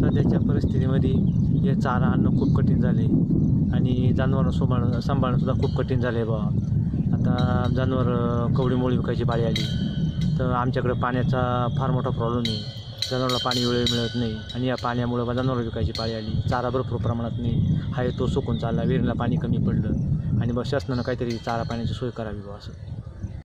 सध्याच्या परिस्थितीमध्ये हे चारा आणणं खूप कठीण झाले. आणि जनावरं सांभाळणं सांभाळणंसुद्धा खूप कठीण झालं आहे बा आता जनावर कवडीमोळी विकायची पाळी आली. तर आमच्याकडे पाण्याचा फार मोठा प्रॉब्लेम आहे. जनावरला पाणी वेळेवर मिळत नाही. आणि या पाण्यामुळं जनावर जनावरं विकायची पाळी आली. चारा भरपूर प्रमाणात नाही. आहे तो सुकून चालला. विहिरीला पाणी कमी पडलं. आणि बस शासनानं काहीतरी चारा पाण्याची सोय करावी बा असं.